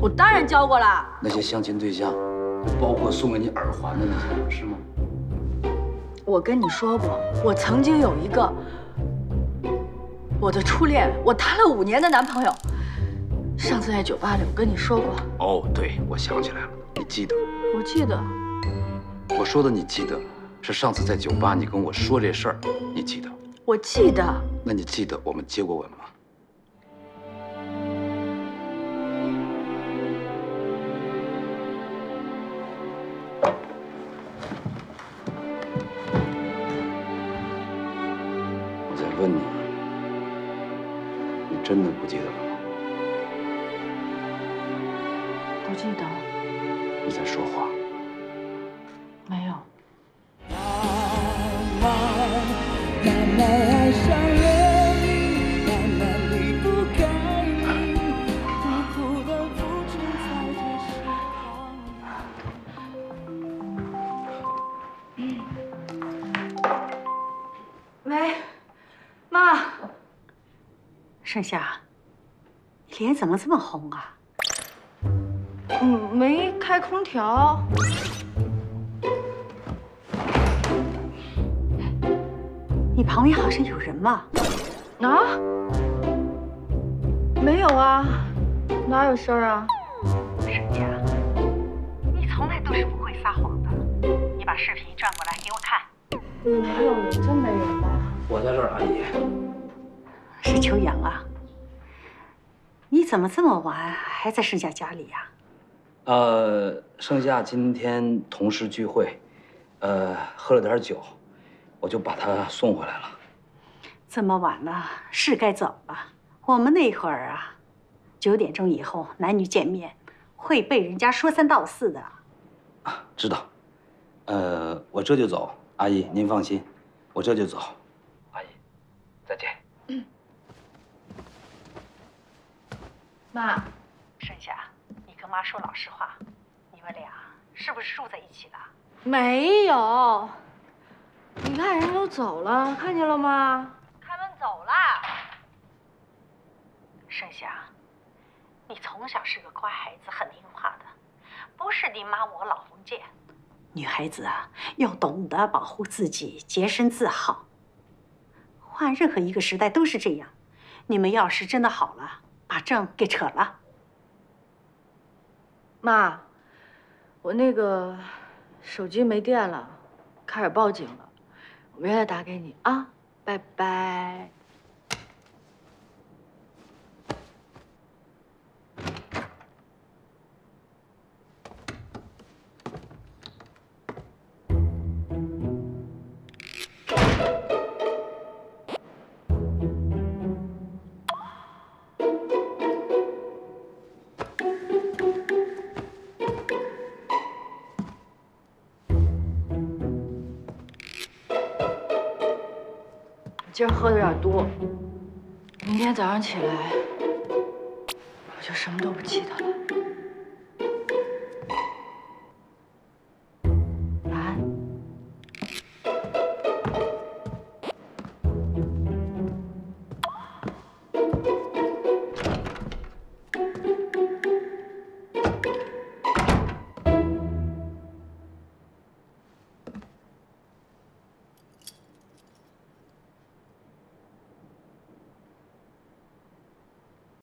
我当然交过了。那些相亲对象，包括送给你耳环的那些，是吗？我跟你说过，我曾经有一个我的初恋，我谈了五年的男朋友。上次在酒吧里，我跟你说过。哦，对，我想起来了，你记得？我记得。我说的你记得，是上次在酒吧你跟我说这事儿，你记得？我记得。那你记得我们接过吻吗？问你，你真的不记得了吗？不记得。你在说谎。没有。喂，盛夏，你脸怎么这么红啊？嗯，没开空调。你旁边好像有人吧？啊？没有啊，哪有事儿啊？盛夏，你从来都是不会撒谎的。你把视频转过来给我看。没有，真没人吧？我在这儿，阿姨。是秋阳啊。你怎么这么晚还在盛夏家里呀？呃，盛夏今天同事聚会，呃，喝了点酒，我就把他送回来了。这么晚了，是该走了。我们那会儿啊，九点钟以后男女见面，会被人家说三道四的。啊，知道。呃，我这就走，阿姨您放心，我这就走。阿姨，再见。妈，盛夏，你跟妈说老实话，你们俩是不是住在一起的？没有。你看人都走了，看见了吗？开门走了。盛夏，你从小是个乖孩子，很听话的，不是你妈我老封建。女孩子啊，要懂得保护自己，洁身自好。换任何一个时代都是这样。你们要是真的好了，把证给扯了。妈，我那个手机没电了，开始报警了，我明天打给你啊，拜拜。今儿喝的有点多，明天早上起来我就什么都不记得了。